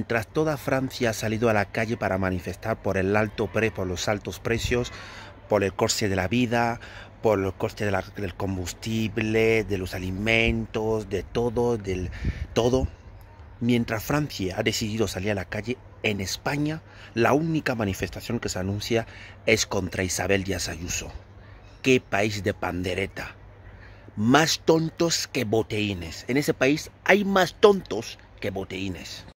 Mientras toda Francia ha salido a la calle para manifestar por el alto pre, por los altos precios, por el coste de la vida, por el coste del combustible, de los alimentos, de todo, del todo. Mientras Francia ha decidido salir a la calle, en España la única manifestación que se anuncia es contra Isabel Díaz Ayuso. ¡Qué país de pandereta! Más tontos que boteínes. En ese país hay más tontos que boteínes.